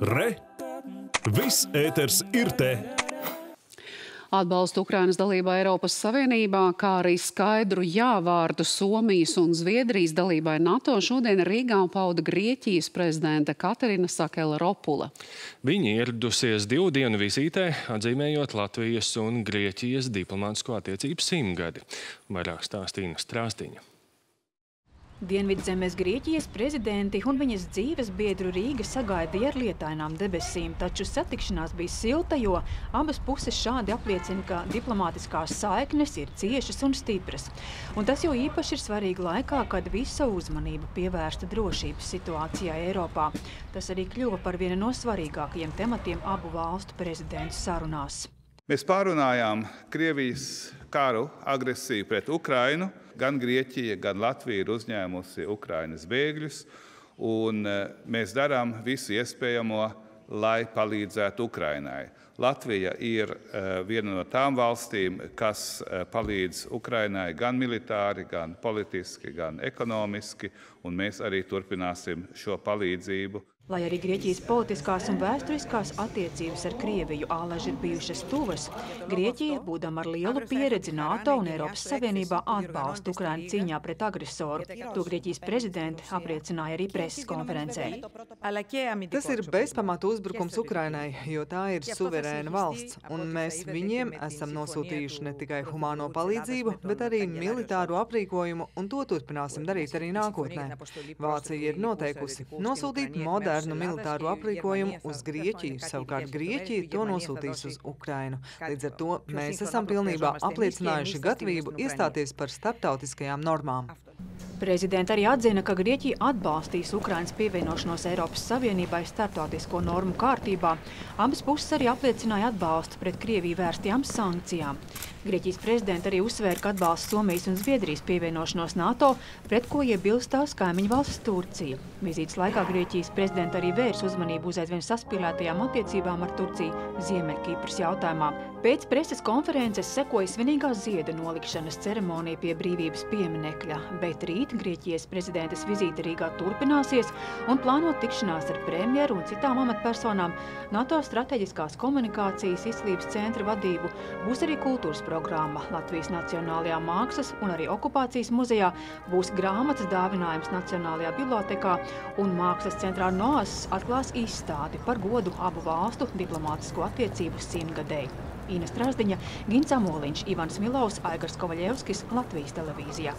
Re! Viss ēters ir te! Atbalstu Ukrainas dalībā Eiropas Savienībā, kā arī skaidru jāvārdu Somijas un Zviedrijas dalībai NATO šodien Rīgā pauda Grieķijas prezidenta Katerina Sakela Ropula. Viņa ieradusies divu dienu vizītē, atzīmējot Latvijas un Grieķijas diplomātisko attiecību simtgadi. Vairāk stāstīna Strāstiņa. Dienvidzemes Grieķijas prezidenti un viņas dzīves biedru Rīga sagaidīja ar lietainām debesīm, taču satikšanās bija silta, jo abas puses šādi apliecina, ka diplomātiskās saiknes ir ciešas un stipras. Un tas jau īpaši ir svarīgi laikā, kad visa uzmanība pievērsta drošības situācijā Eiropā. Tas arī kļuva par vienu no svarīgākajiem tematiem abu valstu prezidentu sarunās. Mēs pārunājām Krievijas karu, agresiju pret Ukrainu. Gan Grieķija, gan Latvija ir uzņēmusi Ukrainas bēgļus, un e, mēs darām visu iespējamo, lai palīdzētu Ukrainai. Latvija ir e, viena no tām valstīm, kas e, palīdz Ukrainai gan militāri, gan politiski, gan ekonomiski, un mēs arī turpināsim šo palīdzību. Lai arī Grieķijas politiskās un vēsturiskās attiecības ar Krieviju āleži ir bijušas tuvas, Grieķija, būdama ar lielu pieredzi NATO un Eiropas Savienībā, atbalsta Ukrainu cīņā pret agresoru. To Grieķijas prezidenti apliecināja arī preses konferencē. Tas ir bezpamata uzbrukums Ukrainai, jo tā ir suverēna valsts, un mēs viņiem esam nosūtījuši ne tikai humāno palīdzību, bet arī militāru aprīkojumu, un to turpināsim darīt arī nākotnē. Vācija ir noteikusi nosūtīt modernu modernu militāru aprīkojumu uz Grieķiju, savukārt Grieķija to nosūtīs uz Ukrainu. Līdz ar to mēs esam pilnībā apliecinājuši gatavību iestāties par starptautiskajām normām. Prezidenta arī atzina, ka Grieķija atbalstīs Ukrainas pievienošanos Eiropas Savienībai startautisko normu kārtībā. Abas puses arī apliecināja atbalstu pret Krieviju vērstajām sankcijām. Grieķijas prezidenta arī uzsvēra, ka atbalsta Somijas un Zviedrijas pievienošanos NATO, pret ko iebilst tās kaimiņu valsts Turcija. Vizītes laikā Grieķijas prezidenta arī vērs uzmanību uz aizvien saspīlētajām attiecībām ar Turciju Ziemeļkīpras jautājumā. Pēc preses konferences sekoja svinīgā zieda nolikšanas ceremonija pie brīvības pieminekļa, bet rīt Grieķijas prezidentas vizīte Rīgā turpināsies un plānot tikšanās ar premjeru un citām amatpersonām NATO strateģiskās komunikācijas izslības centra vadību būs arī kultūras programma Latvijas Nacionālajā mākslas un arī okupācijas muzejā būs grāmatas dāvinājums Nacionālajā bibliotekā un mākslas centrā NOAS atklās izstādi par godu abu valstu diplomātisko attiecību simtgadēji. Īna Strasdiņa, Gins Amoliņš, Ivans Milovs, Aigars Kovaļevskis, Latvijas televīzijā.